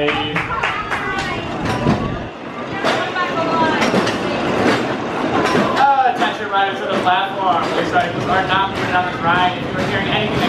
Bye. Oh, attention riders to the platform. Please riders are not moving on the ride. If you are hearing anything